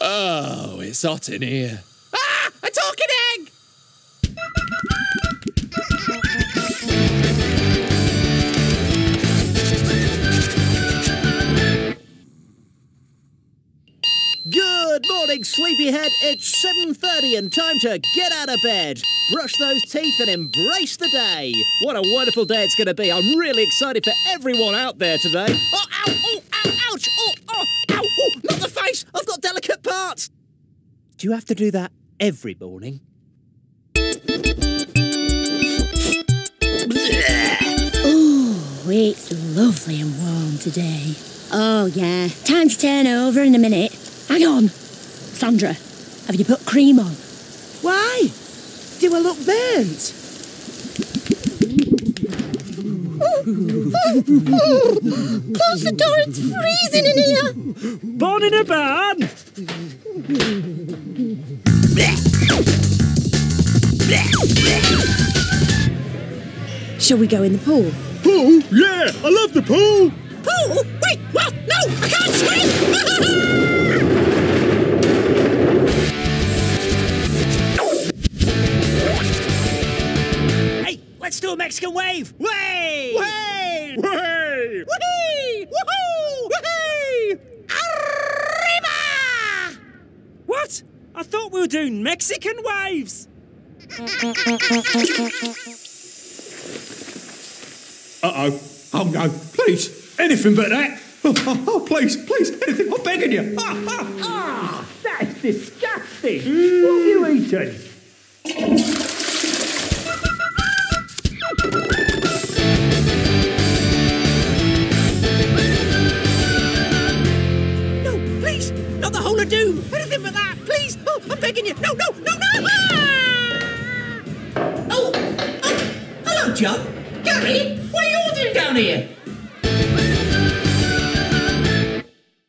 Oh, it's hot in here. Ah, a talking egg! Good morning, sleepyhead. It's 7.30 and time to get out of bed. Brush those teeth and embrace the day. What a wonderful day it's going to be. I'm really excited for everyone out there today. Oh, ow, oh, ow, ouch, oh, Do you have to do that every morning? Oh, it's lovely and warm today. Oh, yeah. Time to turn over in a minute. Hang on. Sandra, have you put cream on? Why? Do I look burnt? Close the door, it's freezing in here. Born in a barn. Shall we go in the pool? Pool? Yeah, I love the pool. Pool? Wait, do a Mexican wave. Way! Way! Way! Whee! Woohoo! Whee! Arriba! What? I thought we were doing Mexican waves. Uh-oh. Oh, no. Please. Anything but that. Oh, oh, oh, please, please. Anything. I'm begging you. Ah, ah. Ah, that's disgusting. What have you eaten? Doom. Anything but that, please. Oh, I'm begging you. No, no, no, no. Ah! Oh, oh, hello, John. Gary, what are you all doing down here?